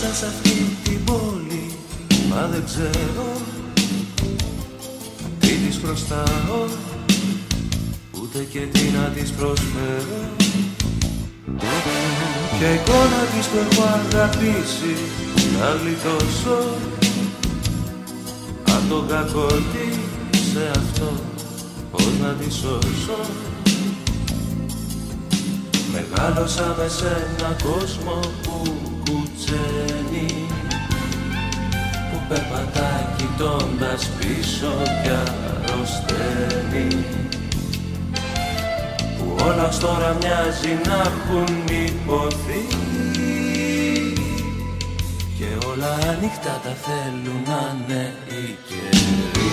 Μεγάλωσα σε αυτή την πόλη. Μα δεν ξέρω Τι της χρωστάω Ούτε και τι να της προσφέρω. Και εικόνα της που έχω αγαπήσει Να γλιτώσω Απ' το κακό σε αυτό Πώς να τη σώσω. Μεγάλωσα μες σε ένα κόσμο που κουτσένει Που περπατάει κοιτώντας πίσω και αρρωσταίνει. Που όλα τώρα μοιάζει να έχουν υποθεί Και όλα ανοιχτά τα θέλουν να είναι οι καιροί.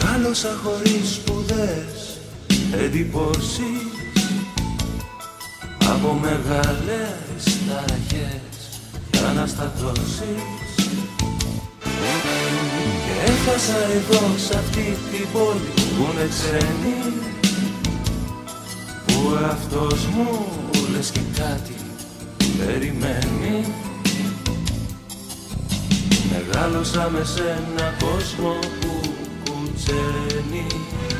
Μεγάλωσα χωρίς σπουδές εντυπώσεις από μεγάλες ταραχές και αναστατώσεις. Και έφτασα εδώ σε αυτή την πόλη που είναι ξένη που αυτός μου λες και κάτι περιμένει. Μεγάλωσα με σε ένα κόσμο που κουτσένει. που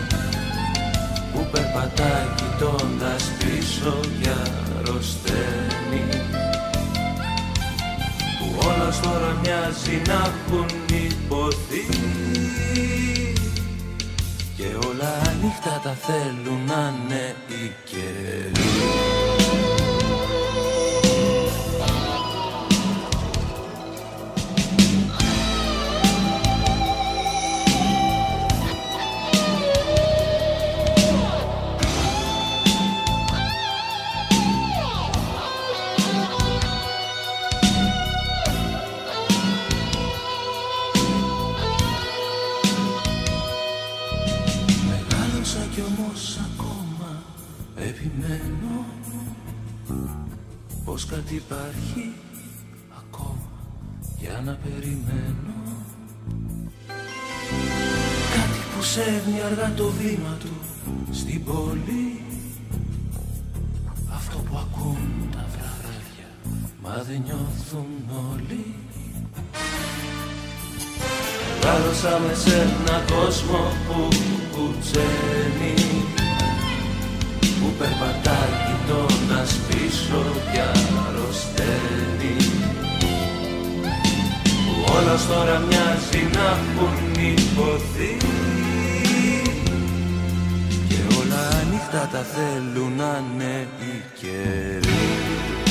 περπατάει κοιτώντας πίσω και αρρωσταίνει. Που όλα τώρα μοιάζει να έχουν υποθεί. Και όλα ανοιχτά τα θέλουν να είναι οι καιροί κι όμως ακόμα επιμένω Πως κάτι υπάρχει ακόμα για να περιμένω. Κάτι που σέρνει αργά το βήμα του στην πόλη. Αυτό που ακούν τα βράδια μα δεν νιώθουν όλοι. Μεγάλωσα με σε ένα κόσμο που κουτσένει Που περπατάει κοιτώντας πίσω και αρρωσταίνει. Που όλα τώρα μοιάζει να έχουν υποθεί Και όλα ανοιχτά τα θέλουν να είναι οι καιροί